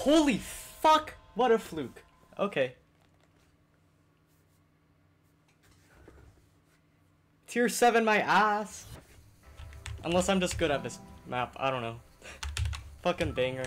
Holy fuck! What a fluke. Okay. Tier 7 my ass. Unless I'm just good at this map. I don't know. Fucking banger.